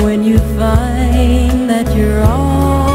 when you find that you're all